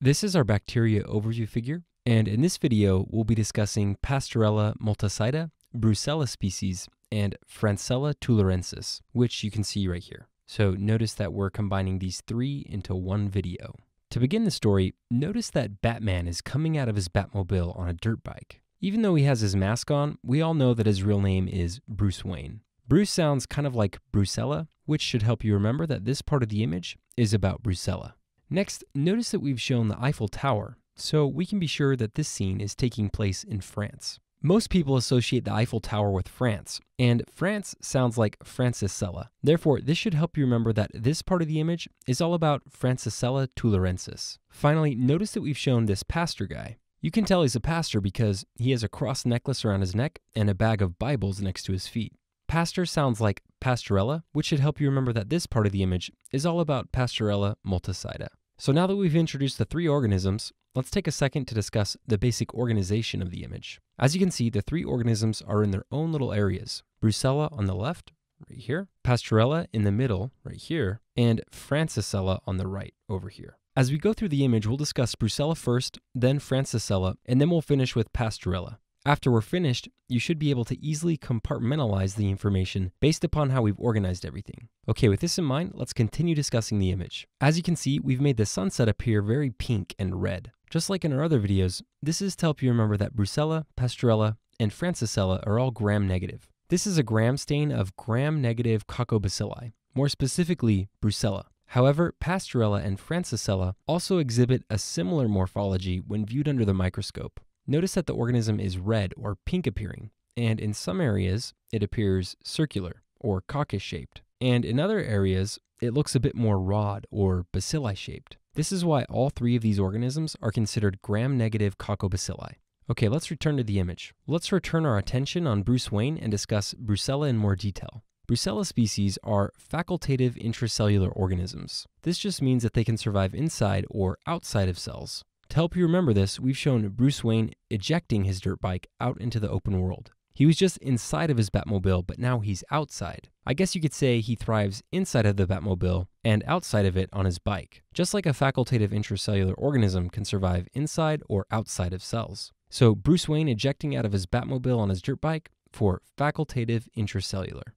This is our bacteria overview figure, and in this video, we'll be discussing Pasteurella multocida, Brucella species, and Francisella tularensis, which you can see right here. So notice that we're combining these three into one video. To begin the story, notice that Batman is coming out of his Batmobile on a dirt bike. Even though he has his mask on, we all know that his real name is Bruce Wayne. Bruce sounds kind of like Brucella, which should help you remember that this part of the image is about Brucella. Next, notice that we've shown the Eiffel Tower, so we can be sure that this scene is taking place in France. Most people associate the Eiffel Tower with France, and France sounds like Francisella. Therefore, this should help you remember that this part of the image is all about Francisella tularensis. Finally, notice that we've shown this pastor guy. You can tell he's a pastor because he has a cross necklace around his neck and a bag of Bibles next to his feet. Pastor sounds like Pasteurella, which should help you remember that this part of the image is all about Pasteurella multocida. So now that we've introduced the three organisms, let's take a second to discuss the basic organization of the image. As you can see, the three organisms are in their own little areas. Brucella on the left, right here, Pasteurella in the middle, right here, and Francisella on the right, over here. As we go through the image, we'll discuss Brucella first, then Francisella, and then we'll finish with Pasteurella. After we're finished, you should be able to easily compartmentalize the information based upon how we've organized everything. Okay, with this in mind, let's continue discussing the image. As you can see, we've made the sunset appear very pink and red. Just like in our other videos, this is to help you remember that Brucella, Pasteurella, and Francisella are all gram-negative. This is a gram stain of gram-negative coccobacilli, more specifically Brucella. However, Pasteurella and Francisella also exhibit a similar morphology when viewed under the microscope. Notice that the organism is red or pink appearing, and in some areas it appears circular or coccus shaped, and in other areas it looks a bit more rod or bacilli shaped. This is why all three of these organisms are considered gram-negative coccobacilli. Okay, let's return to the image. Let's return our attention on Bruce Wayne and discuss Brucella in more detail. Brucella species are facultative intracellular organisms. This just means that they can survive inside or outside of cells. To help you remember this, we've shown Bruce Wayne ejecting his dirt bike out into the open world. He was just inside of his Batmobile, but now he's outside. I guess you could say he thrives inside of the Batmobile and outside of it on his bike, just like a facultative intracellular organism can survive inside or outside of cells. So, Bruce Wayne ejecting out of his Batmobile on his dirt bike for facultative intracellular.